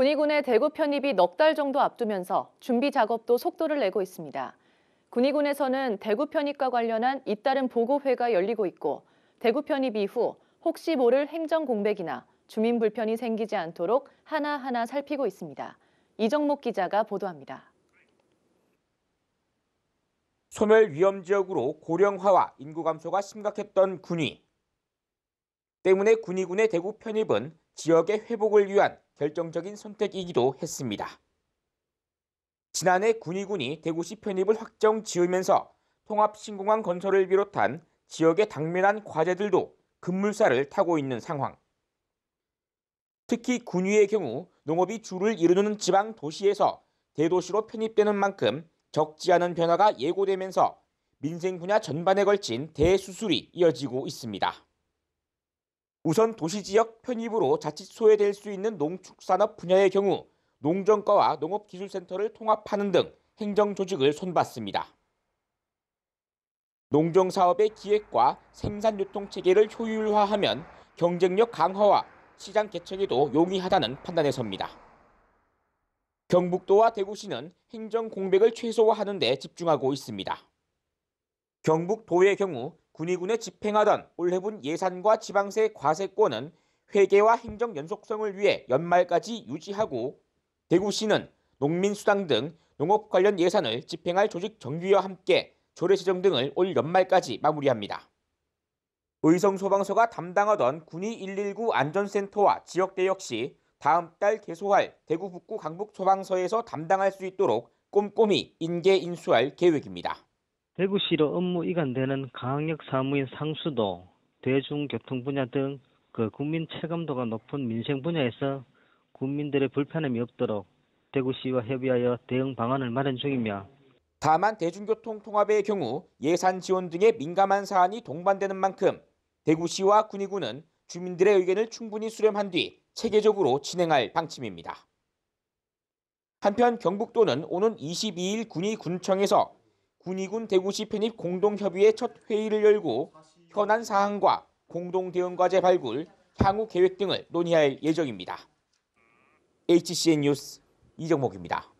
군의군의 대구 편입이 넉 달 정도 앞두면서 준비 작업도 속도를 내고 있습니다. 군의군에서는 대구 편입과 관련한 잇따른 보고회가 열리고 있고 대구 편입 이후 혹시 모를 행정 공백이나 주민 불편이 생기지 않도록 하나하나 살피고 있습니다. 이정목 기자가 보도합니다. 소멸 위험 지역으로 고령화와 인구 감소가 심각했던 군위. 때문에 군위군의 대구 편입은 지역의 회복을 위한 결정적인 선택이기도 했습니다. 지난해 군위군이 대구시 편입을 확정 지으면서 통합신공항 건설을 비롯한 지역의 당면한 과제들도 급물살을 타고 있는 상황. 특히 군위의 경우 농업이 주를 이루는 지방 도시에서 대도시로 편입되는 만큼 적지 않은 변화가 예고되면서 민생 분야 전반에 걸친 대수술이 이어지고 있습니다. 우선 도시지역 편입으로 자칫 소외될 수 있는 농축산업 분야의 경우 농정과와 농업기술센터를 통합하는 등 행정조직을 손봤습니다. 농정사업의 기획과 생산유통체계를 효율화하면 경쟁력 강화와 시장 개척에도 용이하다는 판단에 섭니다. 경북도와 대구시는 행정 공백을 최소화하는 데 집중하고 있습니다. 경북도의 경우 군의군에 집행하던 올해분 예산과 지방세 과세권은 회계와 행정 연속성을 위해 연말까지 유지하고 대구시는 농민수당 등 농업 관련 예산을 집행할 조직 정규와 함께 조례시정 등을 올 연말까지 마무리합니다. 의성소방서가 담당하던 군의 119 안전센터와 지역대 역시 다음 달 개소할 대구 북구 강북 소방서에서 담당할 수 있도록 꼼꼼히 인계 인수할 계획입니다. 대구시로 업무 이관되는 강력 사무인 상수도, 대중교통 분야 등 그 국민 체감도가 높은 민생 분야에서 국민들의 불편함이 없도록 대구시와 협의하여 대응 방안을 마련 중이며 다만 대중교통 통합의 경우 예산 지원 등의 민감한 사안이 동반되는 만큼 대구시와 군의군은 주민들의 의견을 충분히 수렴한 뒤 체계적으로 진행할 방침입니다. 한편 경북도는 오는 22일 군의군청에서 군의군 대구시 편입 공동협의회 첫 회의를 열고 현안 사항과 공동 대응 과제 발굴, 향후 계획 등을 논의할 예정입니다. HCN 뉴스 이정목입니다.